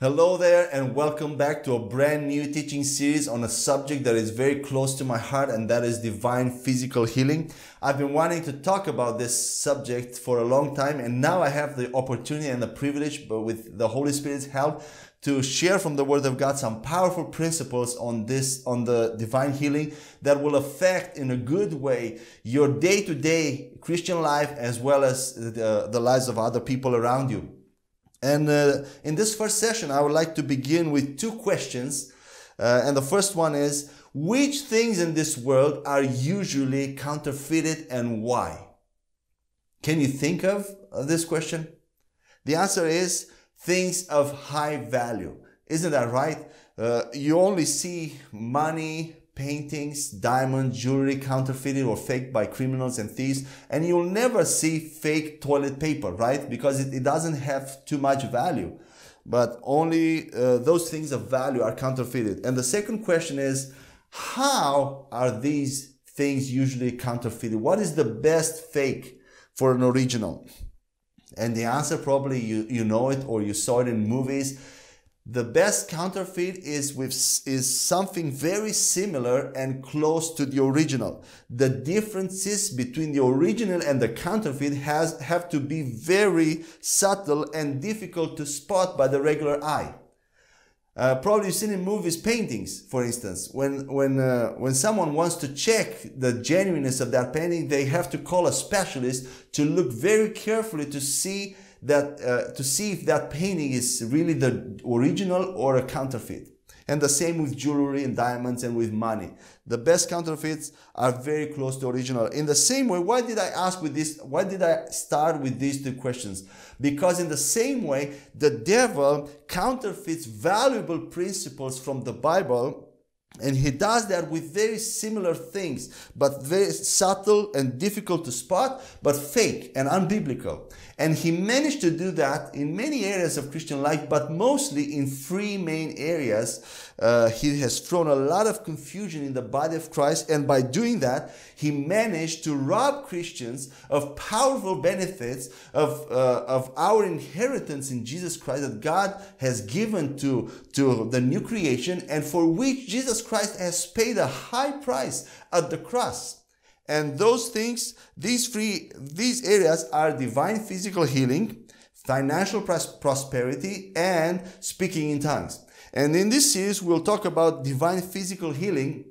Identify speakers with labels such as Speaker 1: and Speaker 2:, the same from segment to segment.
Speaker 1: Hello there, and welcome back to a brand new teaching series on a subject that is very close to my heart, and that is divine physical healing. I've been wanting to talk about this subject for a long time, and now I have the opportunity and the privilege, but with the Holy Spirit's help, to share from the Word of God some powerful principles on this, on the divine healing that will affect in a good way your day to day Christian life as well as the, the lives of other people around you. And uh, in this first session, I would like to begin with two questions. Uh, and the first one is Which things in this world are usually counterfeited and why? Can you think of this question? The answer is things of high value. Isn't that right? Uh, you only see money, paintings, diamond, jewelry counterfeited or faked by criminals and thieves. And you'll never see fake toilet paper, right? Because it, it doesn't have too much value. But only uh, those things of value are counterfeited. And the second question is, how are these things usually counterfeited? What is the best fake for an original? And the answer probably you, you know it or you saw it in movies the best counterfeit is with is something very similar and close to the original. The differences between the original and the counterfeit has have to be very subtle and difficult to spot by the regular eye. Uh, probably you've seen in movies paintings, for instance. When when uh, when someone wants to check the genuineness of that painting, they have to call a specialist to look very carefully to see that uh, to see if that painting is really the original or a counterfeit. And the same with jewelry and diamonds and with money. The best counterfeits are very close to original. In the same way, why did I ask with this? Why did I start with these two questions? Because in the same way, the devil counterfeits valuable principles from the Bible and he does that with very similar things, but very subtle and difficult to spot, but fake and unbiblical. And he managed to do that in many areas of Christian life, but mostly in three main areas. Uh, he has thrown a lot of confusion in the body of Christ, and by doing that, he managed to rob Christians of powerful benefits of, uh, of our inheritance in Jesus Christ that God has given to, to the new creation, and for which Jesus Christ has paid a high price at the cross. And those things, these three, these areas are divine physical healing, financial prosperity, and speaking in tongues. And in this series, we'll talk about divine physical healing.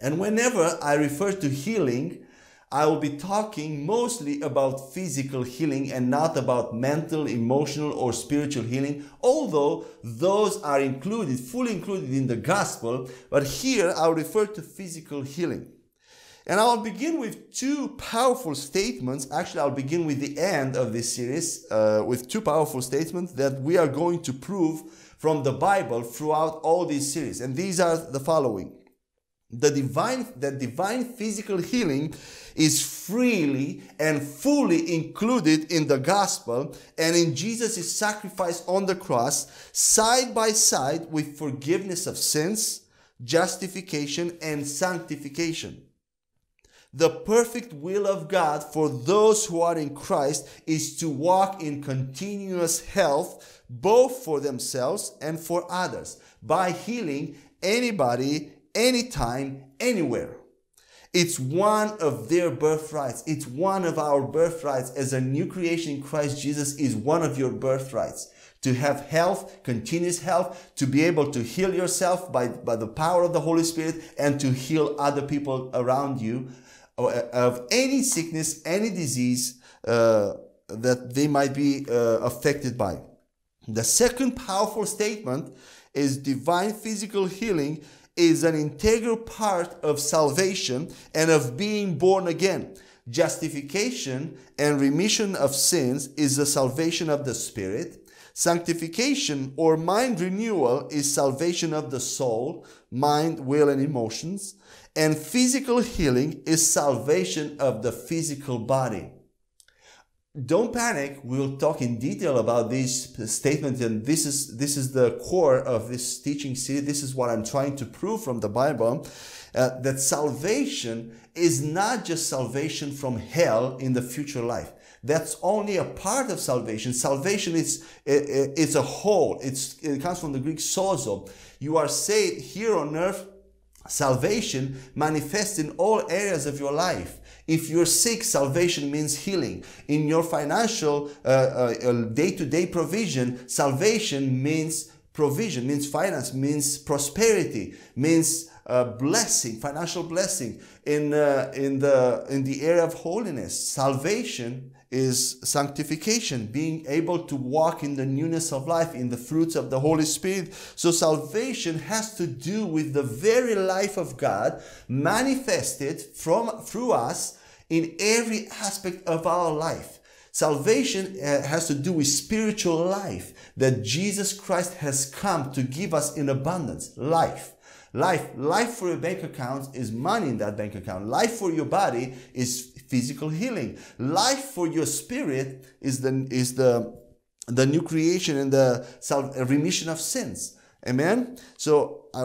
Speaker 1: And whenever I refer to healing, I will be talking mostly about physical healing and not about mental, emotional, or spiritual healing, although those are included, fully included in the gospel. But here I'll refer to physical healing. And I'll begin with two powerful statements. Actually, I'll begin with the end of this series uh, with two powerful statements that we are going to prove from the Bible throughout all these series. And these are the following. The divine, the divine physical healing is freely and fully included in the gospel and in Jesus' sacrifice on the cross, side by side with forgiveness of sins, justification, and sanctification. The perfect will of God for those who are in Christ is to walk in continuous health, both for themselves and for others, by healing anybody, anytime, anywhere. It's one of their birthrights. It's one of our birthrights as a new creation in Christ Jesus is one of your birthrights. To have health, continuous health, to be able to heal yourself by, by the power of the Holy Spirit and to heal other people around you of any sickness, any disease uh, that they might be uh, affected by. The second powerful statement is divine physical healing is an integral part of salvation and of being born again. Justification and remission of sins is the salvation of the spirit. Sanctification or mind renewal is salvation of the soul, mind, will, and emotions. And physical healing is salvation of the physical body. don't panic. We'll talk in detail about these statements, and this is this is the core of this teaching series. This is what I'm trying to prove from the Bible. Uh, that salvation is not just salvation from hell in the future life. That's only a part of salvation. Salvation is it's a whole. It's it comes from the Greek sozo. You are saved here on earth. Salvation manifests in all areas of your life. If you're sick, salvation means healing. In your financial day to day provision, salvation means provision, means finance, means prosperity, means uh, blessing, financial blessing. In, uh, in, the, in the area of holiness, salvation is sanctification, being able to walk in the newness of life, in the fruits of the Holy Spirit. So salvation has to do with the very life of God manifested from through us in every aspect of our life. Salvation uh, has to do with spiritual life that Jesus Christ has come to give us in abundance. Life. Life, life for your bank account is money in that bank account. Life for your body is physical healing. Life for your spirit is the is the the new creation and the self remission of sins. Amen. So I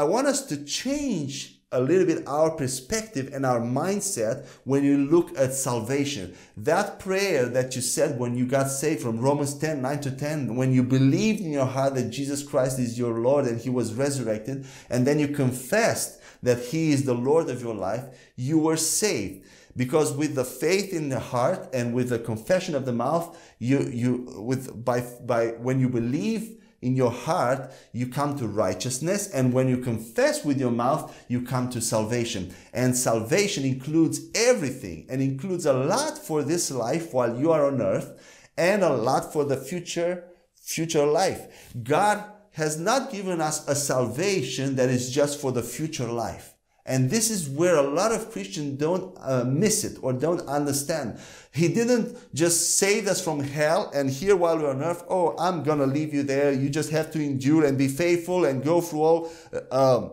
Speaker 1: I want us to change a little bit our perspective and our mindset when you look at salvation. That prayer that you said when you got saved from Romans 10, 9 to 10, when you believed in your heart that Jesus Christ is your Lord and he was resurrected, and then you confessed that he is the Lord of your life, you were saved. Because with the faith in the heart and with the confession of the mouth, you, you, with, by, by, when you believe in your heart, you come to righteousness. And when you confess with your mouth, you come to salvation. And salvation includes everything and includes a lot for this life while you are on earth and a lot for the future, future life. God has not given us a salvation that is just for the future life. And this is where a lot of Christians don't uh, miss it or don't understand. He didn't just save us from hell and here while we're on earth, oh, I'm gonna leave you there. You just have to endure and be faithful and go through all. Uh, um,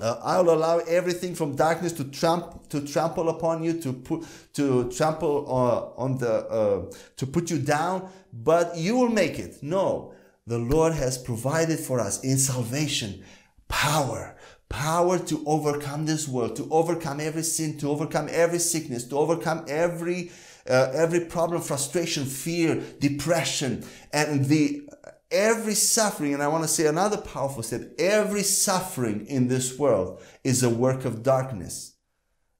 Speaker 1: uh, I'll allow everything from darkness to tramp to trample upon you, to put to trample uh, on the uh, to put you down, but you will make it. No, the Lord has provided for us in salvation power power to overcome this world, to overcome every sin, to overcome every sickness, to overcome every uh, every problem, frustration, fear, depression, and the every suffering. And I want to say another powerful step: every suffering in this world is a work of darkness,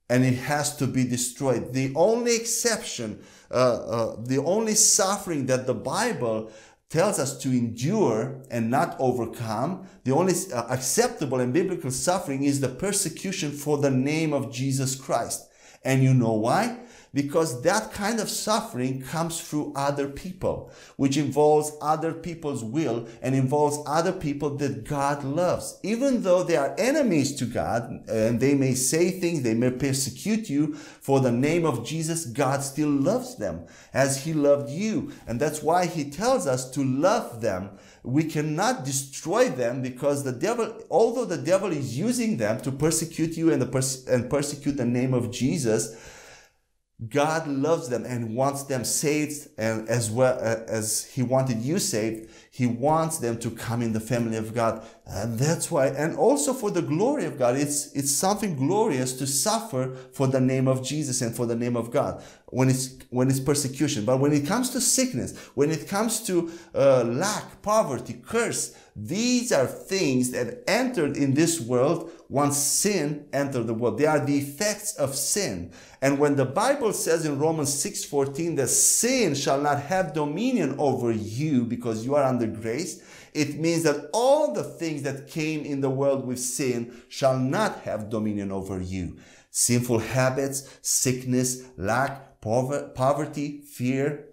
Speaker 1: and it has to be destroyed. The only exception, uh, uh, the only suffering that the Bible tells us to endure and not overcome. The only uh, acceptable and biblical suffering is the persecution for the name of Jesus Christ. And you know why? Because that kind of suffering comes through other people, which involves other people's will and involves other people that God loves. Even though they are enemies to God and they may say things, they may persecute you for the name of Jesus, God still loves them as He loved you. And that's why He tells us to love them we cannot destroy them because the devil, although the devil is using them to persecute you and, pers- and persecute the name of Jesus, God loves them and wants them saved and as well as he wanted you saved, he wants them to come in the family of God. And that's why, and also for the glory of God, it's, it's something glorious to suffer for the name of Jesus and for the name of God when it's, when it's persecution. But when it comes to sickness, when it comes to uh, lack, poverty, curse, these are things that entered in this world once sin entered the world. They are the effects of sin. And when the Bible says in Romans 6:14 that sin shall not have dominion over you because you are under grace, it means that all the things that came in the world with sin shall not have dominion over you. Sinful habits, sickness, lack, poverty, fear,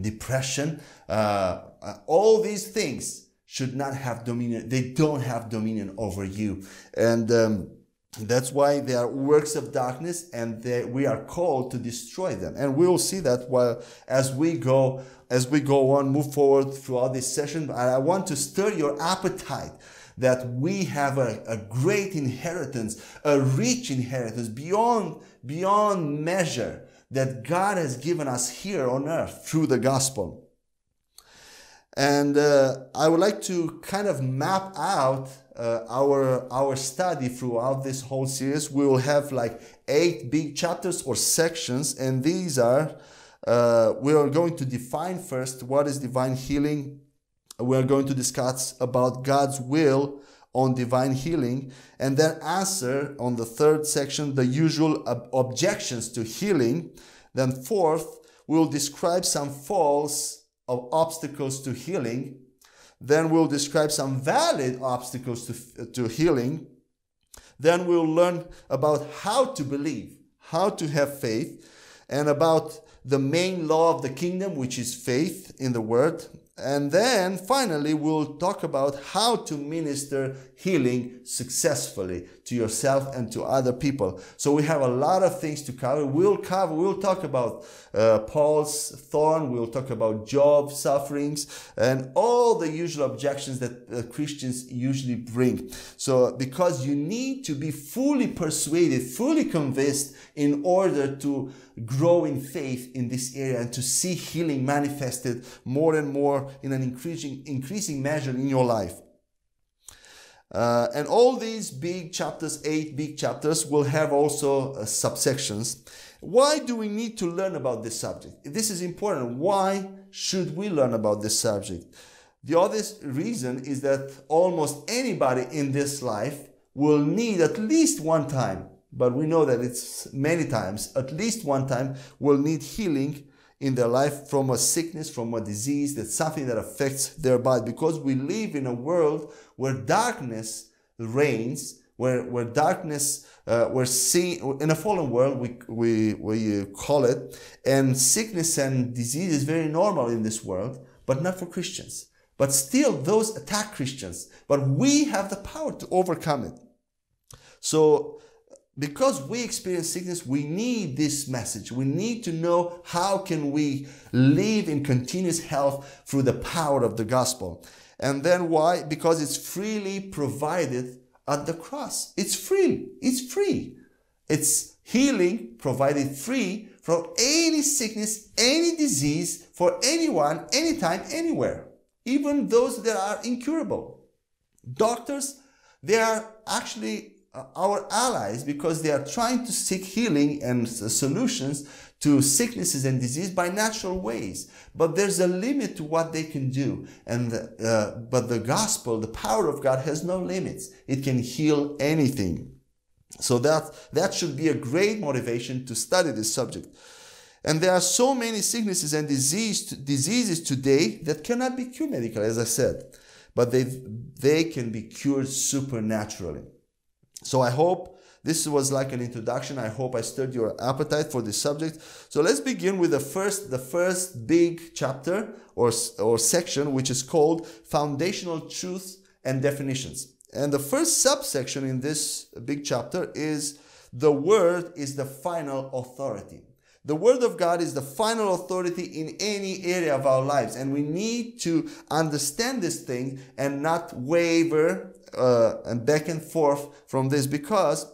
Speaker 1: depression, uh, uh, all these things should not have dominion. They don't have dominion over you. And um, that's why they are works of darkness and they, we are called to destroy them. And we will see that while as we go, as we go on, move forward throughout this session. I want to stir your appetite that we have a, a great inheritance, a rich inheritance beyond, beyond measure that God has given us here on earth through the gospel. And uh, I would like to kind of map out uh, our our study throughout this whole series. We will have like eight big chapters or sections, and these are uh, we are going to define first what is divine healing. We are going to discuss about God's will on divine healing, and then answer on the third section the usual ob- objections to healing. Then fourth, we will describe some false of obstacles to healing. Then we'll describe some valid obstacles to, to healing. Then we'll learn about how to believe, how to have faith, and about the main law of the kingdom, which is faith in the word. And then finally, we'll talk about how to minister healing successfully to yourself and to other people. So we have a lot of things to cover. We'll cover, we'll talk about uh, Paul's thorn, we'll talk about Job's sufferings, and all the usual objections that uh, Christians usually bring. So because you need to be fully persuaded, fully convinced in order to grow in faith in this area and to see healing manifested more and more in an increasing increasing measure in your life. Uh, and all these big chapters, eight big chapters, will have also uh, subsections. Why do we need to learn about this subject? This is important. Why should we learn about this subject? The other reason is that almost anybody in this life will need at least one time but we know that it's many times, at least one time, will need healing in their life from a sickness, from a disease, that's something that affects their body. Because we live in a world where darkness reigns, where, where darkness, uh, we're seeing, in a fallen world, we, we, we call it, and sickness and disease is very normal in this world, but not for Christians. But still, those attack Christians. But we have the power to overcome it. So because we experience sickness we need this message. We need to know how can we live in continuous health through the power of the gospel. And then why? Because it's freely provided at the cross. It's free. It's free. It's healing provided free from any sickness any disease for anyone anytime anywhere. Even those that are incurable. Doctors they are actually our allies because they are trying to seek healing and solutions to sicknesses and disease by natural ways. But there's a limit to what they can do. And uh, but the gospel the power of god has no limits. It can heal anything. So that that should be a great motivation to study this subject. And there are so many sicknesses and disease, diseases today that cannot be cured medically as i said. But they they can be cured supernaturally so I hope this was like an introduction. I hope I stirred your appetite for this subject. So let's begin with the first, the first big chapter or, or section, which is called Foundational Truths and Definitions. And the first subsection in this big chapter is the word is the final authority. The Word of God is the final authority in any area of our lives, and we need to understand this thing and not waver uh, and back and forth from this because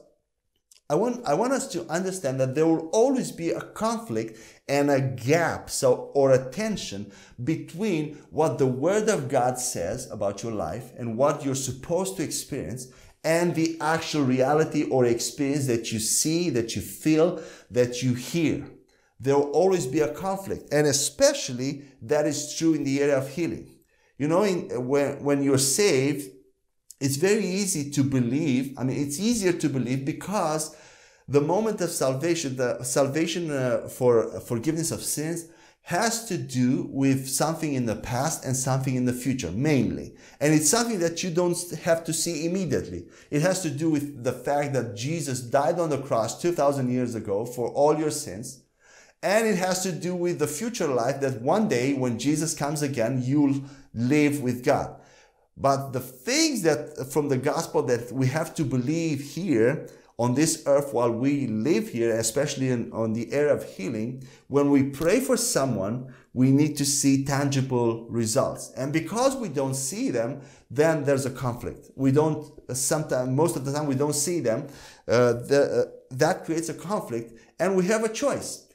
Speaker 1: I want, I want us to understand that there will always be a conflict and a gap so or a tension between what the word of God says about your life and what you're supposed to experience and the actual reality or experience that you see, that you feel, that you hear. There will always be a conflict. And especially that is true in the area of healing. You know, in, when, when you're saved, it's very easy to believe. I mean, it's easier to believe because the moment of salvation, the salvation uh, for forgiveness of sins, has to do with something in the past and something in the future, mainly. And it's something that you don't have to see immediately. It has to do with the fact that Jesus died on the cross 2,000 years ago for all your sins. And it has to do with the future life that one day when Jesus comes again, you'll live with God. But the things that from the gospel that we have to believe here on this earth while we live here, especially in, on the area of healing, when we pray for someone, we need to see tangible results. And because we don't see them, then there's a conflict. We don't, sometimes, most of the time, we don't see them. Uh, the, uh, that creates a conflict, and we have a choice.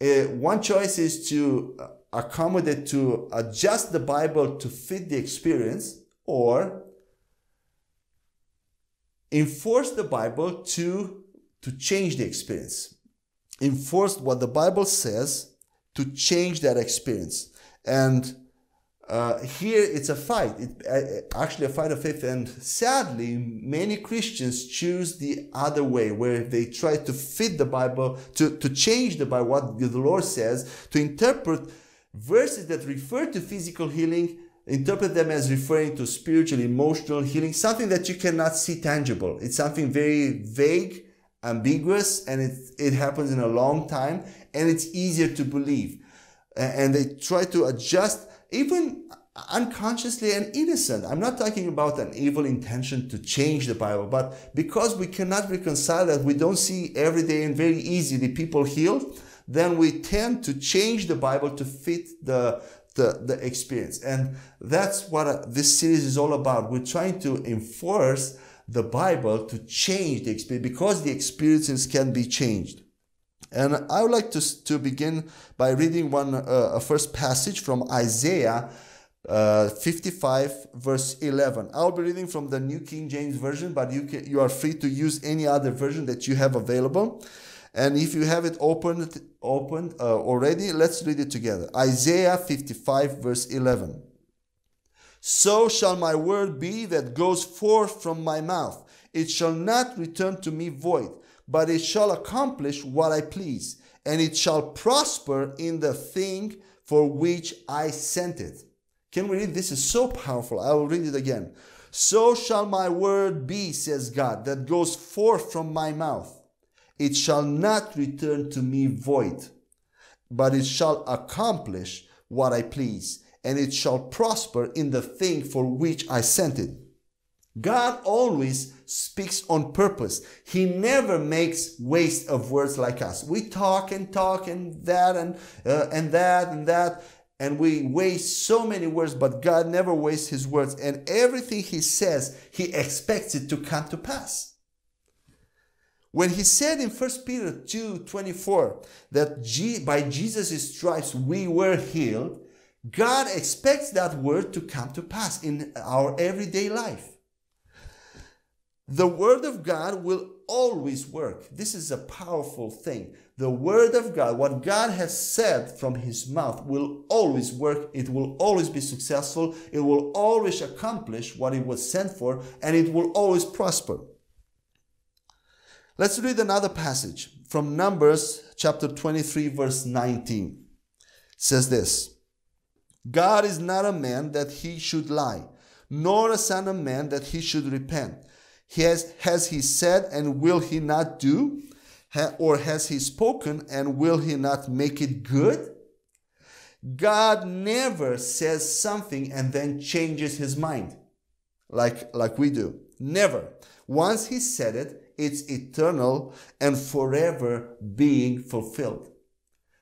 Speaker 1: Uh, one choice is to accommodate, to adjust the Bible to fit the experience, or enforce the Bible to, to change the experience. Enforce what the Bible says to change that experience. And uh, here it's a fight, it, uh, actually a fight of faith. And sadly, many Christians choose the other way, where they try to fit the Bible, to, to change the Bible, what the Lord says, to interpret verses that refer to physical healing, interpret them as referring to spiritual, emotional healing, something that you cannot see tangible. It's something very vague, ambiguous, and it, it happens in a long time, and it's easier to believe. And they try to adjust even unconsciously and innocent. I'm not talking about an evil intention to change the Bible, but because we cannot reconcile that, we don't see every day and very easily people healed, then we tend to change the Bible to fit the, the, the experience. And that's what uh, this series is all about. We're trying to enforce the Bible to change the experience because the experiences can be changed. And I would like to, to begin by reading one uh, a first passage from Isaiah uh, 55 verse 11. I'll be reading from the New King James Version, but you can, you are free to use any other version that you have available. And if you have it opened opened uh, already, let's read it together. Isaiah 55 verse 11. So shall my word be that goes forth from my mouth. It shall not return to me void but it shall accomplish what I please, and it shall prosper in the thing for which I sent it. Can we read? This is so powerful. I will read it again. So shall my word be, says God, that goes forth from my mouth. It shall not return to me void, but it shall accomplish what I please, and it shall prosper in the thing for which I sent it. God always speaks on purpose. He never makes waste of words like us. We talk and talk and that and uh, and that and that and we waste so many words, but God never wastes his words and everything he says, he expects it to come to pass. When he said in 1 Peter 2 24 that G- by Jesus' stripes we were healed, God expects that word to come to pass in our everyday life. The Word of God will always work. This is a powerful thing. The Word of God, what God has said from His mouth, will always work. It will always be successful. It will always accomplish what it was sent for, and it will always prosper. Let's read another passage from Numbers chapter 23, verse 19. It says this God is not a man that he should lie, nor a son of man that he should repent. Has, has he said and will he not do? Ha, or has he spoken and will he not make it good? God never says something and then changes his mind like, like we do. Never. Once he said it, it's eternal and forever being fulfilled.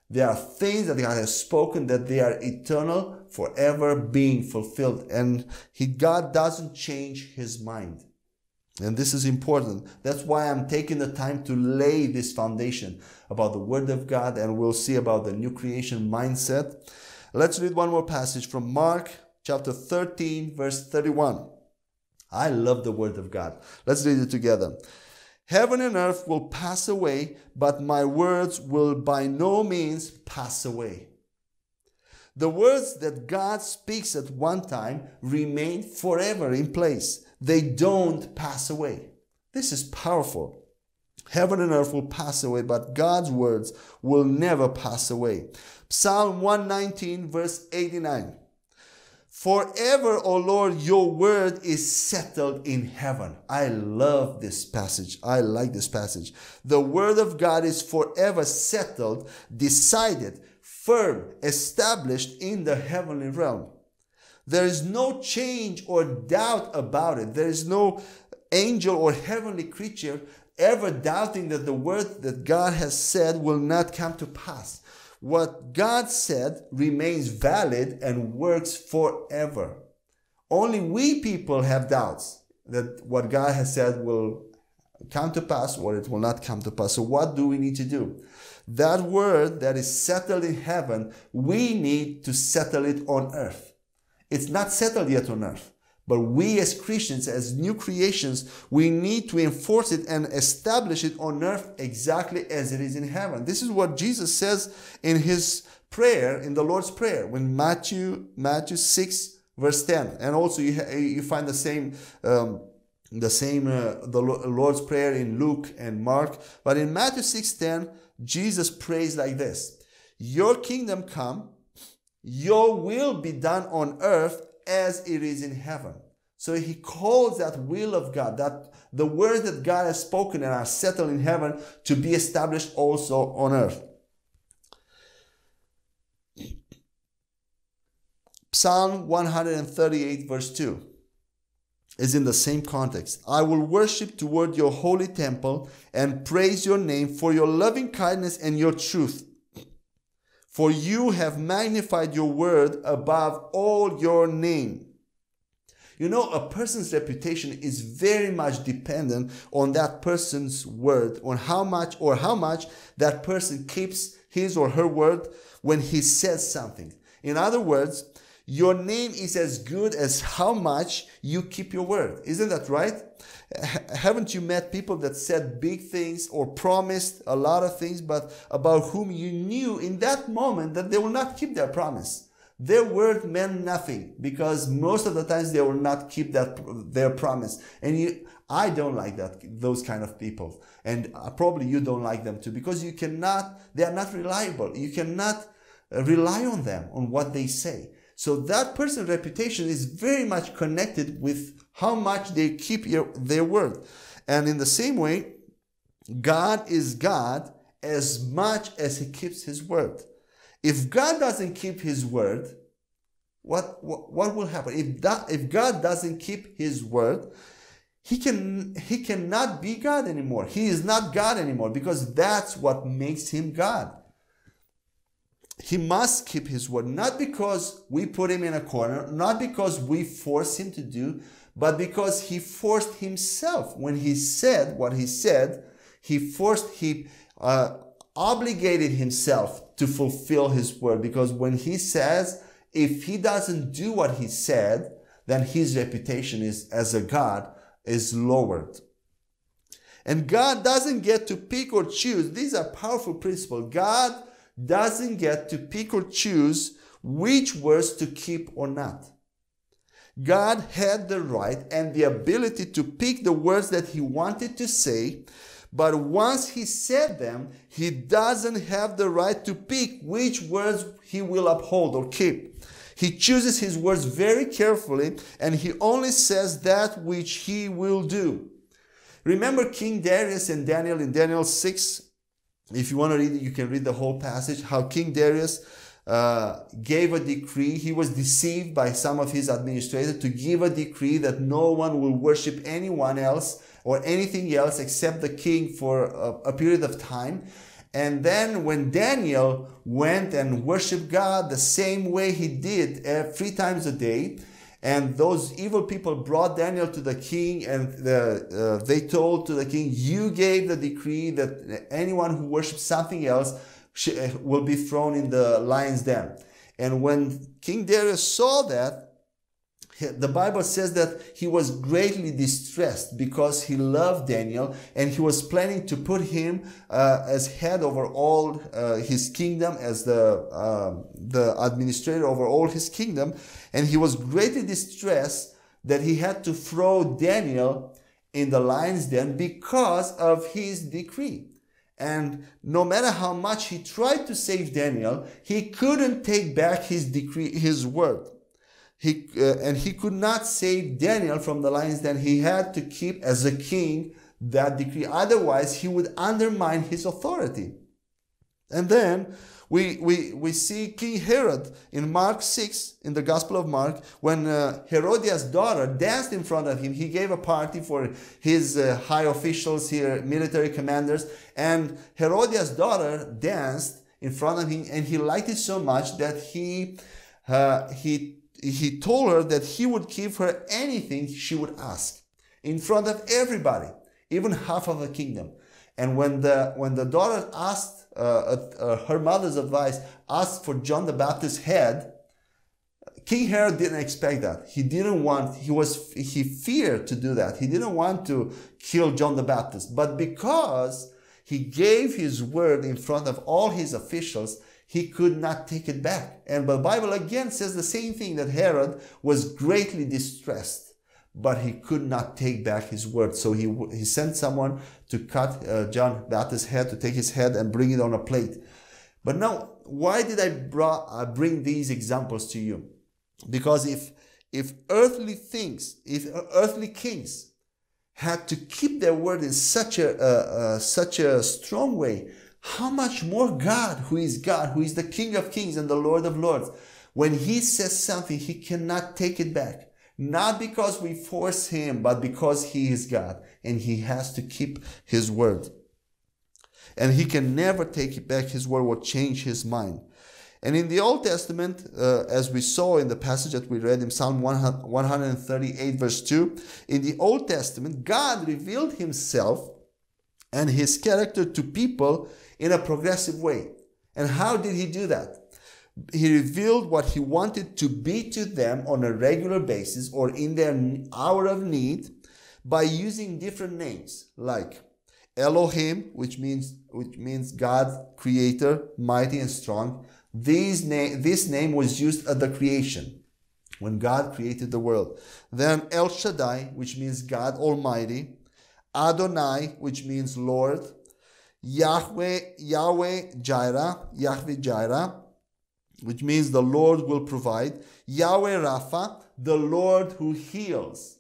Speaker 1: There are things that God has spoken that they are eternal, forever being fulfilled. And he, God doesn't change his mind. And this is important. That's why I'm taking the time to lay this foundation about the Word of God, and we'll see about the new creation mindset. Let's read one more passage from Mark chapter 13, verse 31. I love the Word of God. Let's read it together. Heaven and earth will pass away, but my words will by no means pass away. The words that God speaks at one time remain forever in place they don't pass away. This is powerful. Heaven and earth will pass away, but God's words will never pass away. Psalm 119, verse 89. Forever, O Lord, your word is settled in heaven. I love this passage. I like this passage. The word of God is forever settled, decided, firm, established in the heavenly realm. There is no change or doubt about it. There is no angel or heavenly creature ever doubting that the word that God has said will not come to pass. What God said remains valid and works forever. Only we people have doubts that what God has said will come to pass or it will not come to pass. So what do we need to do? That word that is settled in heaven, we need to settle it on earth. It's not settled yet on earth. But we as Christians, as new creations, we need to enforce it and establish it on earth exactly as it is in heaven. This is what Jesus says in his prayer, in the Lord's Prayer, when Matthew, Matthew 6, verse 10. And also you, you find the same, um, the same, uh, the Lord's Prayer in Luke and Mark. But in Matthew 6, 10, Jesus prays like this. Your kingdom come, your will be done on earth as it is in heaven. So he calls that will of God, that the words that God has spoken and are settled in heaven to be established also on earth. Psalm 138 verse 2 is in the same context. I will worship toward your holy temple and praise your name for your loving kindness and your truth. For you have magnified your word above all your name. You know, a person's reputation is very much dependent on that person's word, on how much or how much that person keeps his or her word when he says something. In other words, your name is as good as how much you keep your word. Isn't that right? haven't you met people that said big things or promised a lot of things, but about whom you knew in that moment that they will not keep their promise? Their word meant nothing because most of the times they will not keep that their promise. And you, I don't like that those kind of people, and uh, probably you don't like them too because you cannot. They are not reliable. You cannot uh, rely on them on what they say. So that person's reputation is very much connected with how much they keep your, their word. And in the same way, God is God as much as he keeps his word. If God doesn't keep his word, what, what, what will happen? If, that, if God doesn't keep his word, he can he cannot be God anymore. He is not God anymore because that's what makes him God he must keep his word, not because we put him in a corner, not because we force him to do, but because he forced himself. When he said what he said, he forced, he uh, obligated himself to fulfill his word. Because when he says, if he doesn't do what he said, then his reputation is as a God is lowered. And God doesn't get to pick or choose. These are powerful principles. God doesn't get to pick or choose which words to keep or not. God had the right and the ability to pick the words that he wanted to say, but once he said them, he doesn't have the right to pick which words he will uphold or keep. He chooses his words very carefully and he only says that which he will do. Remember King Darius and Daniel in Daniel 6 if you want to read it, you can read the whole passage. How King Darius uh, gave a decree. He was deceived by some of his administrators to give a decree that no one will worship anyone else or anything else except the king for a, a period of time. And then when Daniel went and worshiped God the same way he did uh, three times a day, and those evil people brought Daniel to the king, and the, uh, they told to the king, You gave the decree that anyone who worships something else will be thrown in the lion's den. And when King Darius saw that, the Bible says that he was greatly distressed because he loved Daniel and he was planning to put him uh, as head over all uh, his kingdom, as the, uh, the administrator over all his kingdom. And he was greatly distressed that he had to throw Daniel in the lion's den because of his decree. And no matter how much he tried to save Daniel, he couldn't take back his decree, his word he uh, and he could not save Daniel from the lions den. He had to keep as a king that decree. Otherwise, he would undermine his authority. And then we, we, we see King Herod in Mark 6, in the Gospel of Mark, when uh, Herodias' daughter danced in front of him. He gave a party for his uh, high officials here, military commanders, and Herodias' daughter danced in front of him, and he liked it so much that he, uh, he he told her that he would give her anything she would ask in front of everybody. even half of a kingdom. And when the when the daughter asked uh, uh, her mother's advice, asked for John the Baptist's head, King Herod didn't expect that. He didn't want. He was he feared to do that. He didn't want to kill John the Baptist. But because he gave his word in front of all his officials, he could not take it back. And the Bible again says the same thing that Herod was greatly distressed, but he could not take back his word. So he, he sent someone to cut uh, John Baptist's head, to take his head and bring it on a plate. But now, why did I uh, bring these examples to you? Because if, if earthly things, if earthly kings had to keep their word in such a, uh, uh, such a strong way, how much more God, who is God, who is the King of kings and the Lord of lords, when he says something, he cannot take it back. Not because we force him, but because he is God and he has to keep his word. And he can never take it back. His word will change his mind. And in the Old Testament, uh, as we saw in the passage that we read in Psalm 138, verse 2, in the Old Testament, God revealed himself and his character to people in a progressive way. And how did he do that? He revealed what he wanted to be to them on a regular basis or in their hour of need by using different names like Elohim, which means which means God, creator, mighty and strong. These na- this name was used at the creation when God created the world. Then El Shaddai, which means God Almighty. Adonai, which means Lord. Yahweh, Yahweh Jireh, Yahweh Jireh, which means the Lord will provide. Yahweh Rapha, the Lord who heals.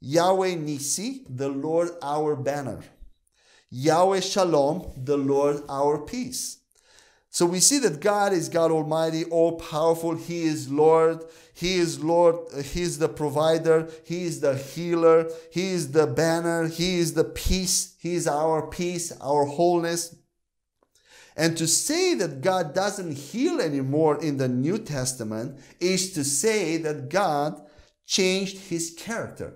Speaker 1: Yahweh Nisi, the Lord our banner. Yahweh Shalom, the Lord our peace. So we see that God is God Almighty, all powerful. He is Lord. He is Lord. He is the provider. He is the healer. He is the banner. He is the peace. He is our peace, our wholeness. And to say that God doesn't heal anymore in the New Testament is to say that God changed his character.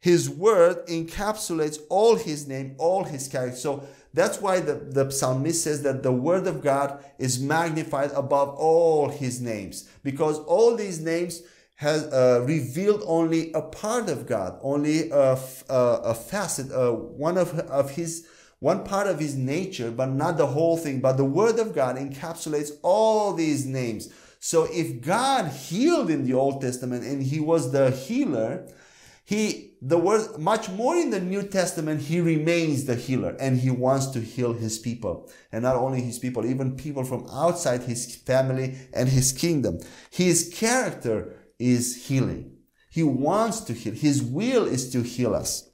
Speaker 1: His word encapsulates all his name, all his character. So that's why the, the psalmist says that the word of God is magnified above all his names because all these names has uh, revealed only a part of God, only a, a, a facet, uh, one of, of his, one part of his nature, but not the whole thing. But the word of God encapsulates all these names. So if God healed in the Old Testament and he was the healer, he the word much more in the New Testament, he remains the healer and he wants to heal his people. And not only his people, even people from outside his family and his kingdom. His character is healing. He wants to heal. His will is to heal us.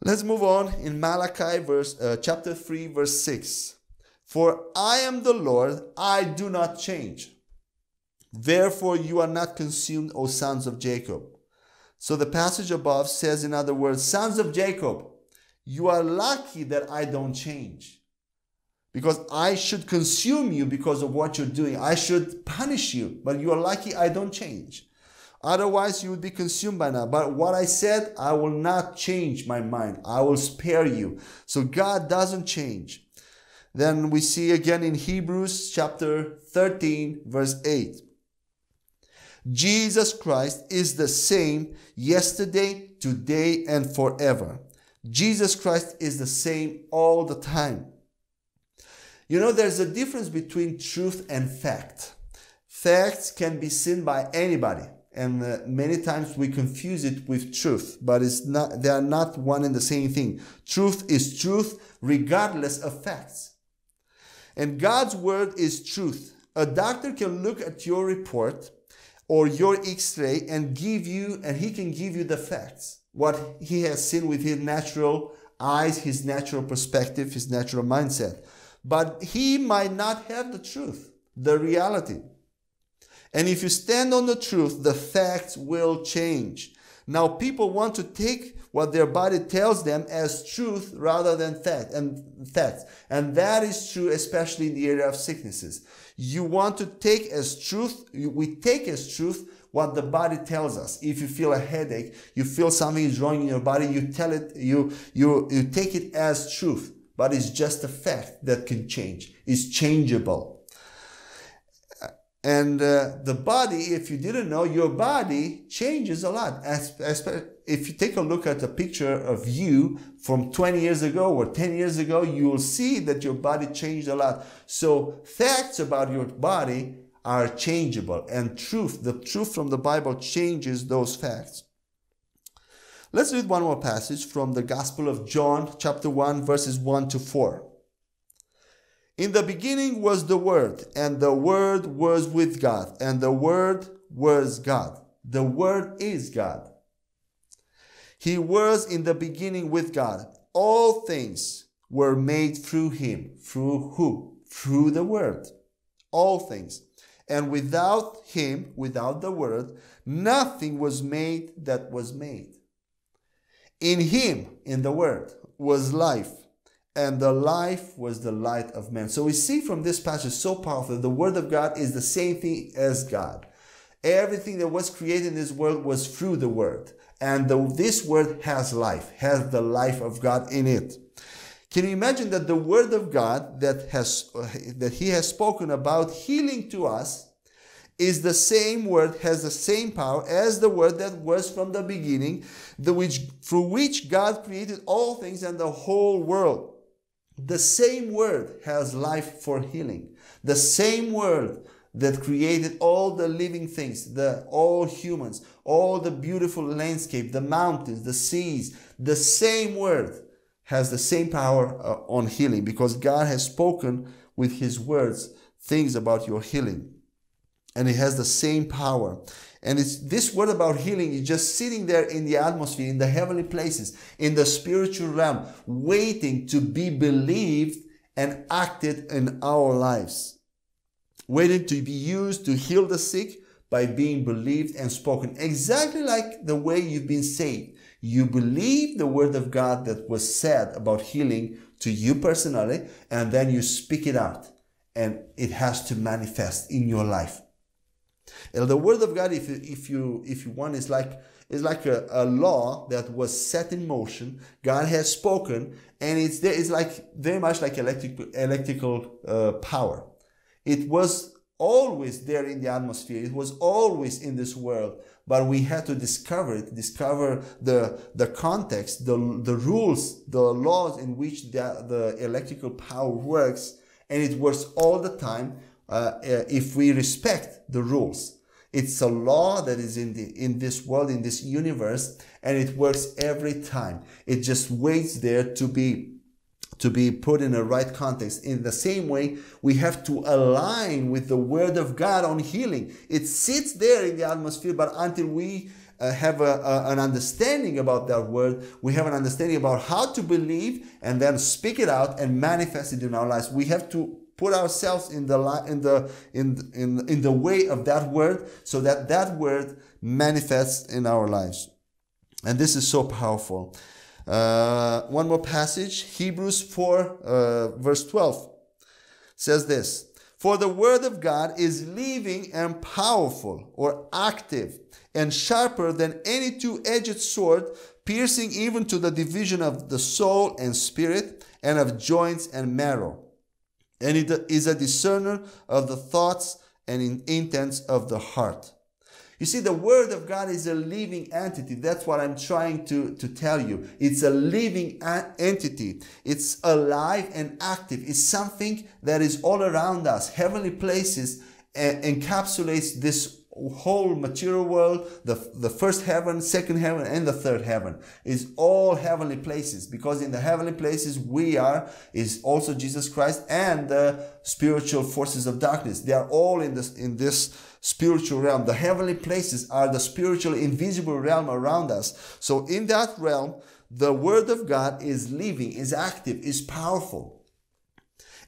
Speaker 1: Let's move on in Malachi verse uh, chapter 3 verse 6. For I am the Lord, I do not change. Therefore, you are not consumed, O sons of Jacob. So the passage above says, in other words, sons of Jacob, you are lucky that I don't change. Because I should consume you because of what you're doing. I should punish you, but you are lucky I don't change. Otherwise, you would be consumed by now. But what I said, I will not change my mind. I will spare you. So God doesn't change. Then we see again in Hebrews chapter 13, verse 8. Jesus Christ is the same yesterday, today, and forever. Jesus Christ is the same all the time. You know, there's a difference between truth and fact. Facts can be seen by anybody, and uh, many times we confuse it with truth, but it's not, they are not one and the same thing. Truth is truth regardless of facts. And God's word is truth. A doctor can look at your report or your x-ray and give you and he can give you the facts. What he has seen with his natural eyes his natural perspective his natural mindset. But he might not have the truth the reality. And if you stand on the truth the facts will change. Now people want to take what their body tells them as truth rather than fact and facts and that is true especially in the area of sicknesses you want to take as truth, we take as truth what the body tells us. If you feel a headache, you feel something is wrong in your body, you tell it, you, you, you take it as truth, but it's just a fact that can change. It's changeable. And uh, the body, if you didn't know, your body changes a lot. As, as, if you take a look at a picture of you from 20 years ago or 10 years ago, you will see that your body changed a lot. So facts about your body are changeable and truth, the truth from the Bible changes those facts. Let's read one more passage from the Gospel of John, chapter 1, verses 1 to 4. In the beginning was the Word, and the Word was with God, and the Word was God. The Word is God. He was in the beginning with God. All things were made through him. Through who? Through the Word. All things. And without him, without the word, nothing was made that was made. In him, in the word, was life, and the life was the light of men. So we see from this passage so powerful the word of God is the same thing as God. Everything that was created in this world was through the word. And the, this word has life, has the life of God in it. Can you imagine that the word of God that has that he has spoken about healing to us is the same word has the same power as the word that was from the beginning, the which through which God created all things and the whole world. The same word has life for healing. The same word that created all the living things, the all humans, all the beautiful landscape, the mountains, the seas, the same word has the same power uh, on healing because God has spoken with his words things about your healing. And it has the same power. And it's this word about healing is just sitting there in the atmosphere, in the heavenly places, in the spiritual realm, waiting to be believed and acted in our lives. Waiting to be used to heal the sick by being believed and spoken. Exactly like the way you've been saved you believe the word of God that was said about healing to you personally, and then you speak it out, and it has to manifest in your life. And the word of God, if you, if you if you want, is like is like a, a law that was set in motion. God has spoken, and it's there. It's like very much like electric electrical uh, power. It was always there in the atmosphere. It was always in this world but we had to discover it, discover the, the context, the, the rules, the laws in which the, the electrical power works. And it works all the time uh, uh, if we respect the rules. It's a law that is in the in this world, in this universe, and it works every time. It just waits there to be to be put in a right context. In the same way, we have to align with the Word of God on healing. It sits there in the atmosphere, but until we uh, have a, a, an understanding about that word, we have an understanding about how to believe and then speak it out and manifest it in our lives. We have to put ourselves in the in the in in in the way of that word so that that word manifests in our lives. And this is so powerful. Uh, one more passage, Hebrews 4, uh, verse 12 says this For the word of God is living and powerful or active and sharper than any two edged sword, piercing even to the division of the soul and spirit and of joints and marrow. And it is a discerner of the thoughts and intents of the heart. You see, the Word of God is a living entity. That's what I'm trying to, to tell you. It's a living entity. It's alive and active. It's something that is all around us. Heavenly places eh, encapsulates this whole material world, the, the first heaven, second heaven, and the third heaven is all heavenly places because in the heavenly places we are is also Jesus Christ and the spiritual forces of darkness. They are all in this in this spiritual realm. The heavenly places are the spiritual invisible realm around us. So in that realm, the word of God is living, is active, is powerful.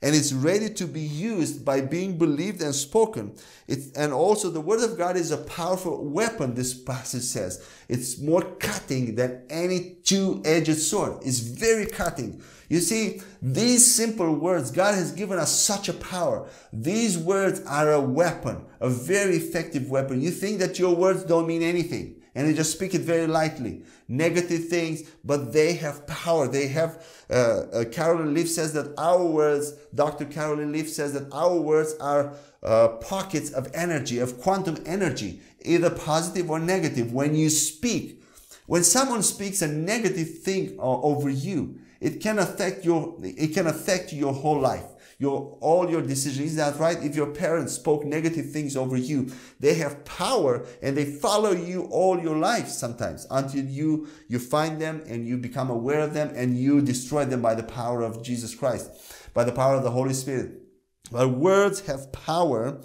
Speaker 1: And it's ready to be used by being believed and spoken. It's, and also the word of God is a powerful weapon, this passage says. It's more cutting than any two-edged sword. It's very cutting. You see, these simple words, God has given us such a power. These words are a weapon, a very effective weapon. You think that your words don't mean anything and they just speak it very lightly. Negative things, but they have power. They have, uh, uh, Caroline Leaf says that our words, Dr. Carolyn Leaf says that our words are uh, pockets of energy, of quantum energy, either positive or negative. When you speak, when someone speaks a negative thing uh, over you, it can affect your, it can affect your whole life your all your decisions. Is that right? If your parents spoke negative things over you, they have power and they follow you all your life sometimes until you you find them and you become aware of them and you destroy them by the power of Jesus Christ, by the power of the Holy Spirit. But words have power.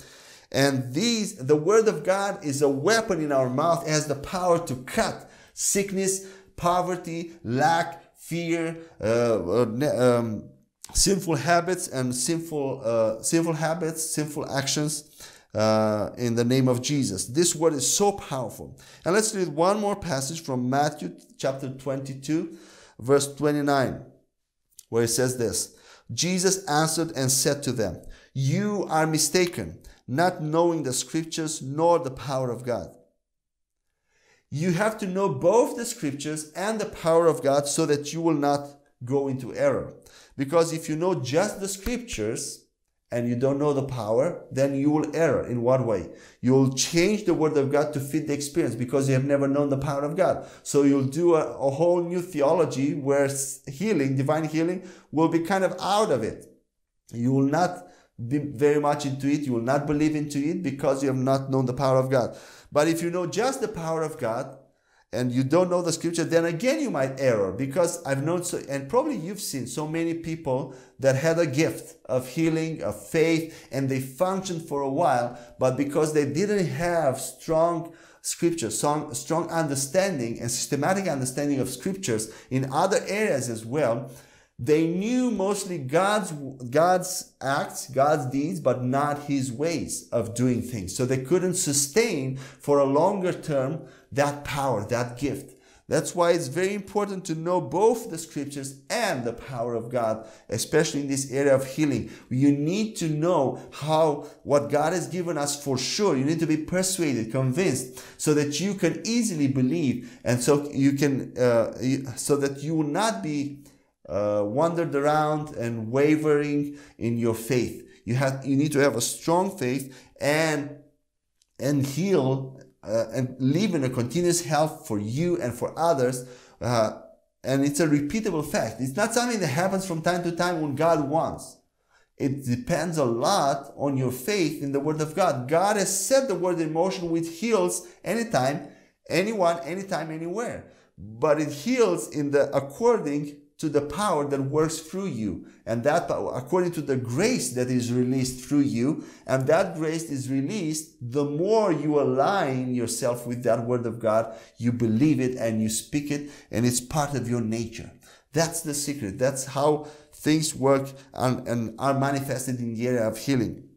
Speaker 1: And these, the word of God is a weapon in our mouth. It has the power to cut sickness, poverty, lack, fear, uh, uh um, sinful habits and sinful uh, sinful habits, sinful actions uh, in the name of Jesus. This word is so powerful. And let's read one more passage from Matthew chapter 22, verse 29, where it says this Jesus answered and said to them, You are mistaken, not knowing the scriptures nor the power of God. You have to know both the scriptures and the power of God so that you will not go into error. Because if you know just the scriptures and you don't know the power, then you will err. In what way? You'll change the word of God to fit the experience because you have never known the power of God. So you'll do a, a whole new theology where healing, divine healing, will be kind of out of it. You will not be very much into it. You will not believe into it because you have not known the power of God. But if you know just the power of God, and you don't know the scripture, then again you might error because I've known so, and probably you've seen so many people that had a gift of healing, of faith, and they functioned for a while, but because they didn't have strong scripture, strong, strong understanding and systematic understanding of scriptures in other areas as well, they knew mostly God's, God's acts, God's deeds, but not his ways of doing things. So they couldn't sustain for a longer term that power, that gift. That's why it's very important to know both the scriptures and the power of God, especially in this area of healing. You need to know how what God has given us for sure. You need to be persuaded, convinced, so that you can easily believe, and so you can, uh, so that you will not be uh, wandered around and wavering in your faith. You have, you need to have a strong faith and and heal uh, and live in a continuous health for you and for others. Uh, and it's a repeatable fact. It's not something that happens from time to time when God wants. It depends a lot on your faith in the Word of God. God has set the Word in motion which heals anytime, anyone, anytime, anywhere. But it heals in the according to the power that works through you. And that power, according to the grace that is released through you, and that grace is released, the more you align yourself with that word of God, you believe it and you speak it, and it's part of your nature. That's the secret. That's how things work and, and are manifested in the area of healing.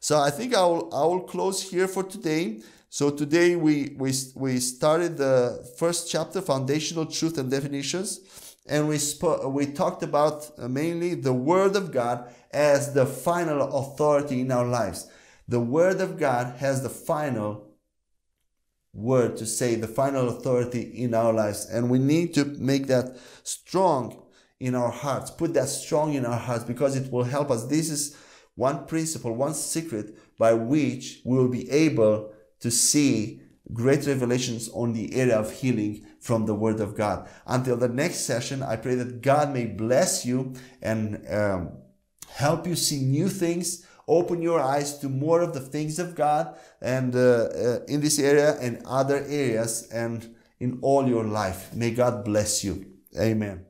Speaker 1: So I think I will, I will close here for today. So today we, we, we started the first chapter, Foundational Truth and Definitions and we spoke, we talked about uh, mainly the Word of God as the final authority in our lives. The Word of God has the final word to say, the final authority in our lives, and we need to make that strong in our hearts. Put that strong in our hearts because it will help us. This is one principle, one secret by which we will be able to see great revelations on the area of healing from the Word of God. Until the next session, I pray that God may bless you and um, help you see new things, open your eyes to more of the things of God and uh, uh, in this area and other areas and in all your life. May God bless you. Amen.